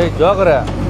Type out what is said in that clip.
哎，主要个嘞。